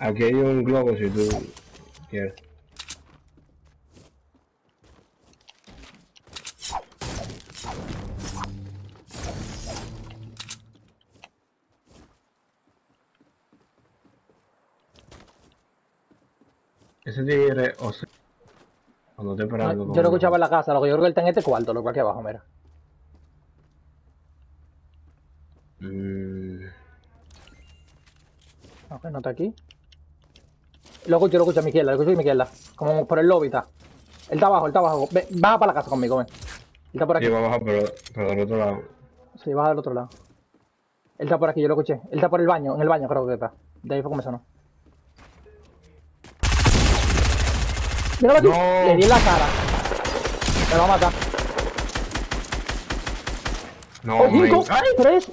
Aquí hay un globo si tú quieres. Ese tigre, o sea, cuando te No, esperando. yo lo escuchaba en la casa, lo que yo creo que él está en este cuarto, lo que aquí abajo, mira. Mm, Ok, no está aquí. Lo escucho, lo escucho a mi izquierda, lo escucho a mi izquierda. Como por el lobby está. Él está abajo, él está abajo. Baja para la casa conmigo, ven. Él está por aquí. sí, va a bajar, pero, pero del otro lado. Sí, baja del otro lado. Él está por aquí, yo lo escuché. Él está por el baño, en el baño creo que está. De ahí fue como sonó. Míralo aquí. No. Le di en la cara. Me va a matar. No, ¡Oh, cinco! ¡Tres!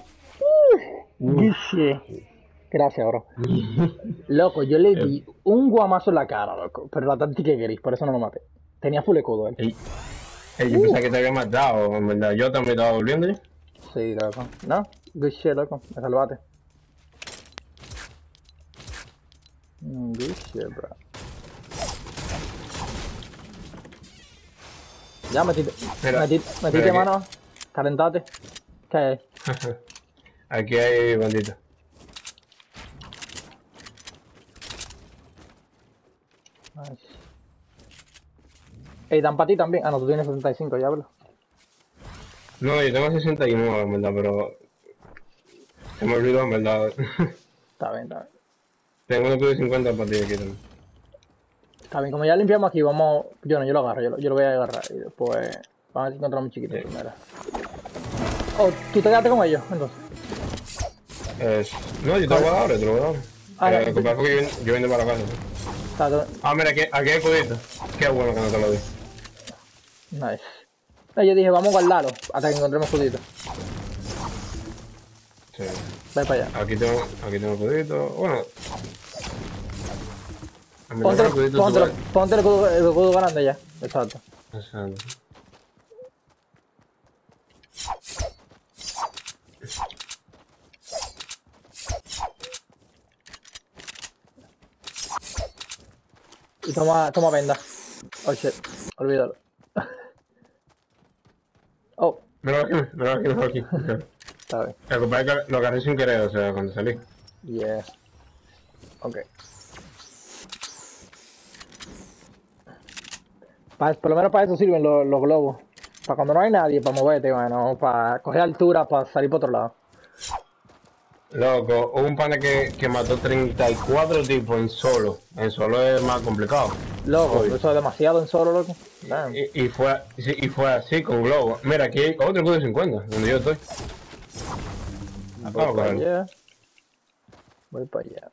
Uh, Dice. Gracias, bro. Loco, yo le di un guamazo en la cara, loco. Pero la táctica es gris, por eso no lo maté. Tenía full escudo él. Ey, ey, yo pensaba que te había matado, en verdad. Yo también estaba volviendo. ¿eh? Sí, loco. No, good shit, loco. Me salvaste. Mm, Good shit, bro. Ya metiste, Mira, metiste, mano, calentate. ¿Qué hay? Aquí hay bandito. Nice. Ey, dan para ti también. Ah, no, tú tienes 75, ya, bro. No, yo tengo 69, en verdad, pero. Se me olvidó, en verdad. Está bien, está bien. tengo uno de 50 para ti aquí también. Está bien, como ya limpiamos aquí, vamos. Yo no, yo lo agarro, yo lo, yo lo voy a agarrar. Y después. Vamos a ver si encontramos chiquito Sí. primero. Oh, tú te quedaste con ellos, entonces. Eh, no, yo te lo voy a dar, te lo voy a dar. Ah, Eh, no. yo, yo para la casa. Está todo- Ah, mira, aquí, aquí hay codito. Qué bueno que no te lo di. Nice. No, yo dije, vamos a guardarlo hasta que encontremos judito. Sí. Para allá. Aquí tengo, aquí tengo codito. Bueno. Ponte, coditos ponte, ponte el escudo, el escudo grande ya. Exacto. Exacto. Y toma, toma venda. Oh shit, olvídalo. oh, aquí, mira aquí, mira aquí. está bien. Lo que pasa es que lo agarré sin querer, o sea, cuando salí. Yeah. Ok. Pa- por lo menos para eso sirven los, los globos. Para cuando no hay nadie, para moverte, bueno, para coger altura, para salir por otro lado. Loco, hubo un pana que, que mató 34 tipos en solo. En solo es más complicado. Loco, Oye. eso es demasiado en solo, loco. Y, y fue, y fue así con globo. Mira, aquí hay otro escudo de 50, donde yo estoy. Voy para allá. Voy para allá.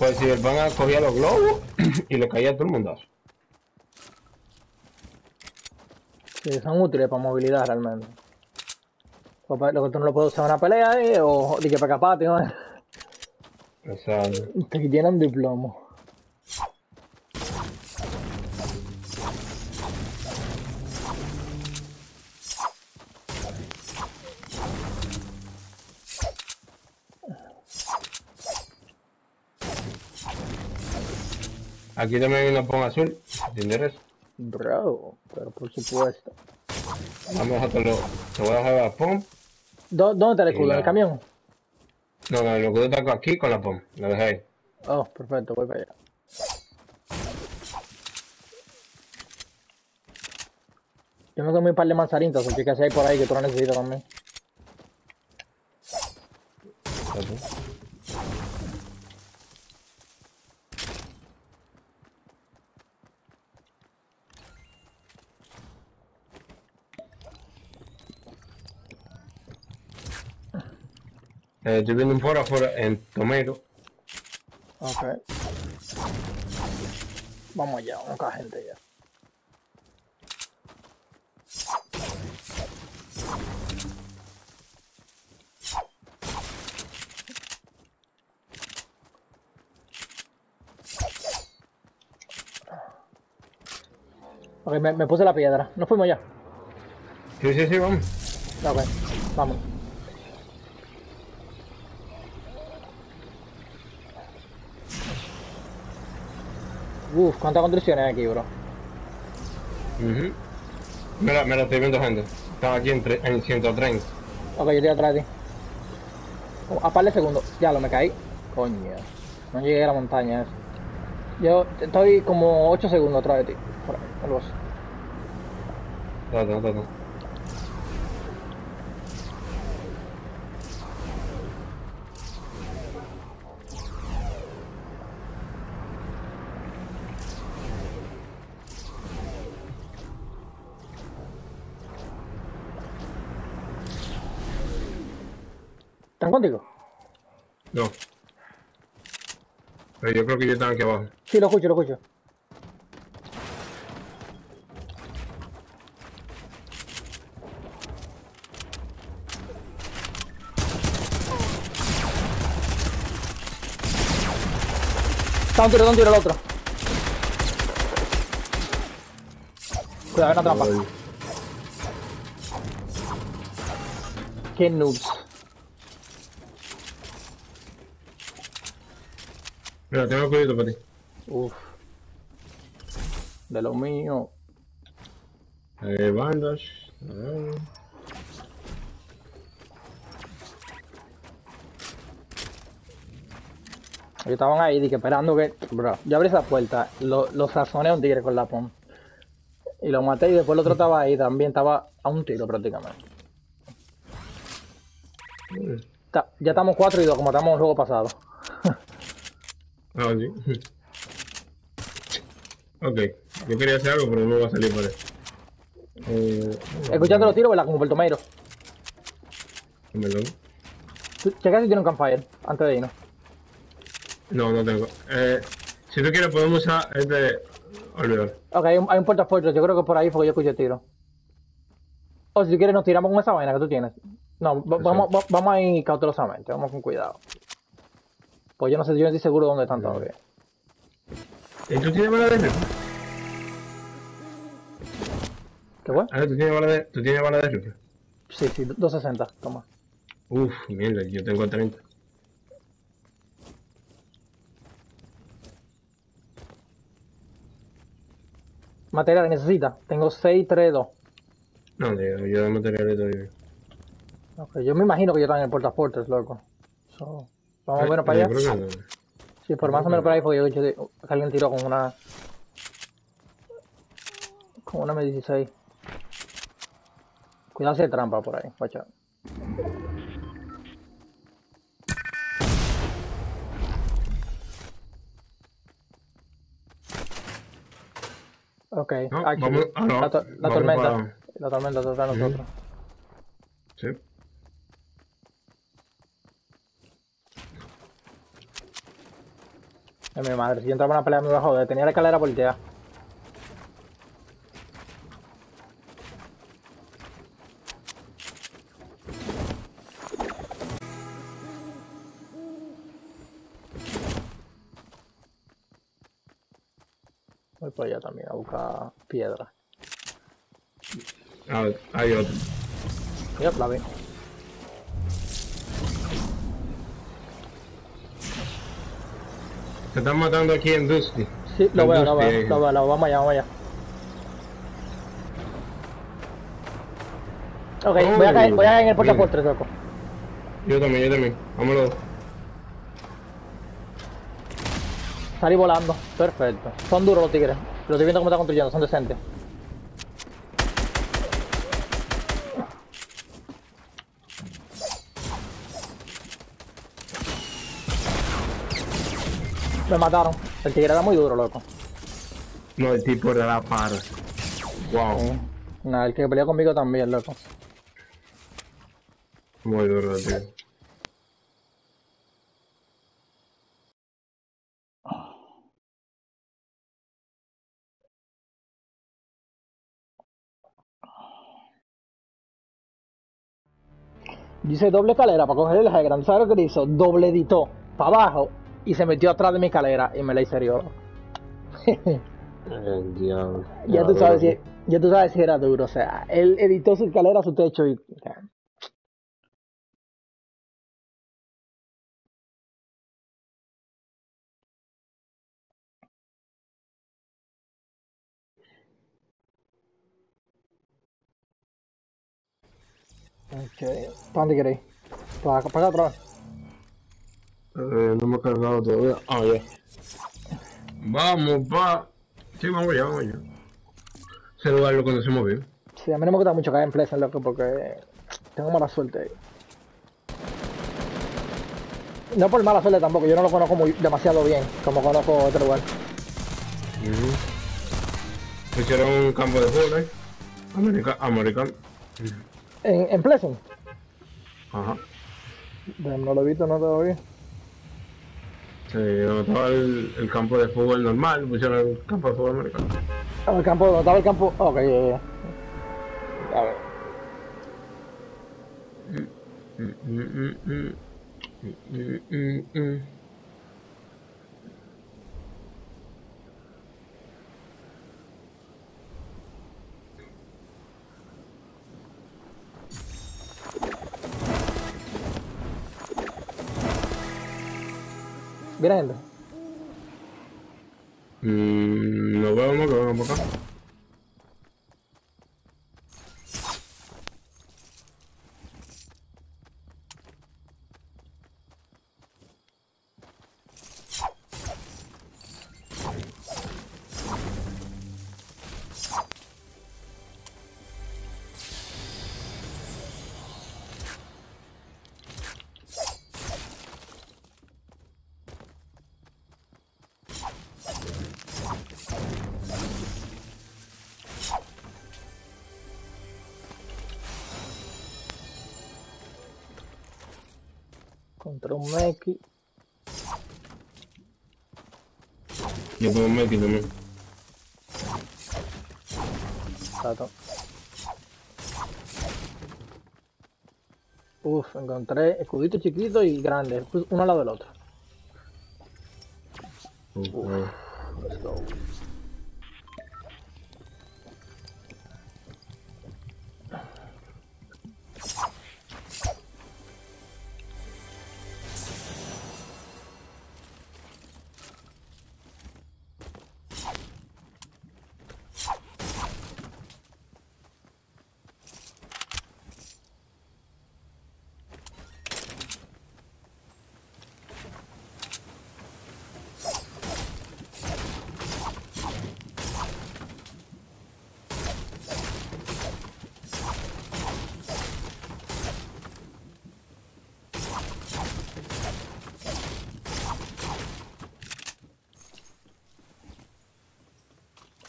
Pues si el pana cogía los globos y le caía a todo el mundazo. Son útiles para movilidad realmente. Lo que tú no lo puedes usar en una pelea eh, o de que para capate, ¿no? Exacto. Te llenan de plomo. Aquí también hay una poma azul. ¿Entiendes? Bro, pero por supuesto. Vamos a dejarlo. Te voy a dejar la pom. ¿Dó- ¿Dónde está el escudo? ¿En el la- camión? No, no, el escudo está aquí con la pom. Lo dejé ahí. Oh, perfecto, voy para allá. Yo me comí un par de manzanitas, así que hay por ahí que tú no necesitas también. Exacto. Eh, estoy viendo un afuera en Tomato. Ok. Vamos allá, vamos acá, gente ya. Ok, me, me puse la piedra. Nos fuimos ya. Sí, sí, sí, vamos. Ok, vamos. Uf, cuántas construcciones hay aquí, bro. Ujú. Mira, mira, estoy viendo gente. Estaba aquí en, tre- en 130. Ok, yo estoy atrás de ti. Oh, a par de segundos. Ya lo me caí. Coño. No llegué a la montaña esa. Yo estoy como 8 segundos atrás de ti. Por ahí, algo así. ¿Están contigo? No. Pero yo creo que ellos están aquí abajo. Sí, lo escucho, lo escucho. Da un tiro, un tiro al otro. Cuidado, hay una trampa. Qué noobs. Mira, tengo cuidado para ti. Uf. De lo mío. Eh, bandage. Ah. Ellos estaban ahí, dije, esperando que. Bro, yo abrí esa puerta, lo, lo sazoné a un tigre con la pom. Y lo maté y después el otro estaba ahí también, estaba a un tiro prácticamente. Mm. Ya estamos 4 y 2, como estamos en el juego pasado. Ah, sí. ok. Yo quería hacer algo, pero no va a salir por eso. Eh, Escuchando los tiros, ¿verdad? Como perdón. Tú- Checa si tiene un campfire antes de irnos. No, no tengo. Eh, si tú quieres, podemos usar este. Olvidar. Ok, hay un, hay un portafolio, yo creo que por ahí fue que yo escuché tiro. O si quieres nos tiramos con esa vaina que tú tienes. No, va- vamos, va- vamos a ir cautelosamente, vamos con cuidado. Pues yo no sé, yo no estoy seguro dónde están todavía. ¿Y tú tienes bala de rifle? ¿Qué fue? Ah, ¿tú tienes bala de, ¿tú tienes bala de rifle? Sí, sí, 260, toma. Uf, mierda, yo tengo 30. Material necesita. Tengo 6, 3, 2. No, yo, yo de materiales todavía. Ok, yo me imagino que yo están en el portaportes, loco. So, vamos a para allá. que. Sí, por más o menos por ahí porque yo alguien tiró con una... Con una M16. Cuidado si hay trampa por ahí, guacha. Ok, No, aquí, vamos- ah, no, la, to- la tormenta. para- La tormenta está atrás de nosotros. Sí. Ay, mi madre, si yo entraba en una pelea me iba a joder. Tenía la escalera volteada. Voy por allá también a buscar piedra. A ver, hay otro. Yep, la vi. Se están matando aquí en Dusty. Sí, lo veo, lo eh. lo veo, lo veo. Vamos allá, vamos allá. Ok, voy a caer, voy a caer en el bien. portaportes, loco. Yo también, yo también. Vámonos. Salí volando. Perfecto. Son duros los tigres. Los estoy viendo cómo están construyendo, son decentes. Me mataron. El tigre era muy duro, loco. No, el tipo era la para. Wow. Sí. Nah, el que peleó conmigo también, loco. Muy duro, tío. Dice doble escalera para coger el high ground. ¿Sabes lo que hizo? Doble editó para abajo y se metió atrás de mi calera y me la hice yo. El. Ya tú, sabes si, ya tú sabes si era duro. O sea, él editó su escalera su techo y. Ok, ¿para dónde queréis? ¿Para, para atrás? Eh, no me he cargado todavía. Ah, ya. Vamos, pa. Sí, vamos ya, vamos ya. Ese lugar lo conocemos bien. Sí, a mí no me gusta mucho caer en Pleasant, loco, porque tengo mala suerte ahí. No por mala suerte tampoco, yo no lo conozco muy, demasiado bien, como conozco este lugar. Hicieron un campo de fútbol ahí. America americano. ¿En, en Pleasant? Ajá. No lo he visto, no todavía. Sí, donde estaba el, el campo de fútbol normal, pusieron el campo de fútbol americano. Ah, el campo, ¿dónde estaba el campo? Ok, ya, ya, ya. A ver. Mm, mm, mm, mm. Mm, mm, gente. Mm, Nos vemos, acá. Contra un Meki. Yo pongo un Meki también. Tato. Uf, encontré escudito chiquito y grande, uno al lado del otro. Uf, bueno. Let's go.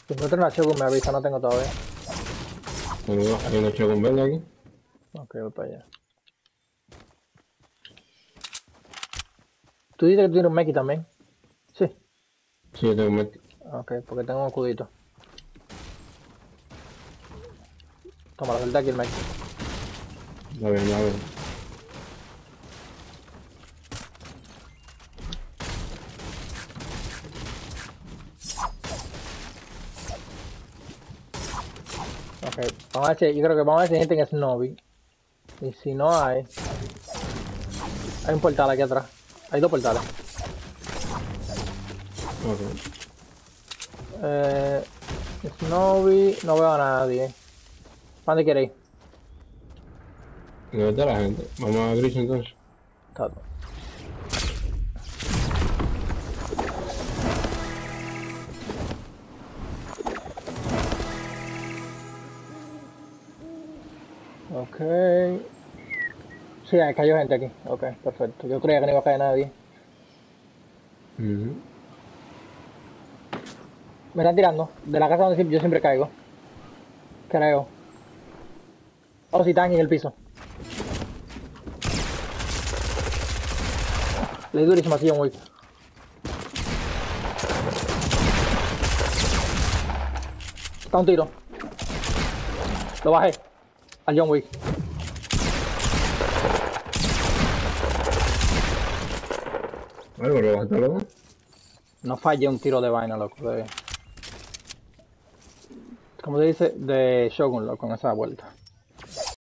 Si encuentro una Shogun me avisa, no tengo todavía. Hay una Shogun verde aquí. Ok, voy para allá. ¿Tú dices que tú tienes un Meki también? Sí. Sí, yo tengo un Meki. Ok, porque tengo un escudito. Toma, la suelta aquí el Meki. A ver, a ver. Ok, vamos a ver si, yo creo que vamos a ver si hay gente en Snobby. Y si no hay... Hay un portal aquí atrás. Hay dos portales. Ok. Eh, Snobby, no veo a nadie. ¿Para dónde queréis? ¿Dónde está la gente? Vamos a Gris entonces. Tato. Ok. Sí, hay cayó gente aquí. Ok, perfecto. Yo creía que no iba a caer nadie. Me están tirando. De la casa donde yo siempre caigo. Creo. Oh, si están en el piso. Le di durísimo así a. Está un tiro. Lo bajé. Al John Wick. Vale, bajaste luego. No fallé un tiro de vaina, loco. De... Como se dice, de Shogun, loco, en esa vuelta.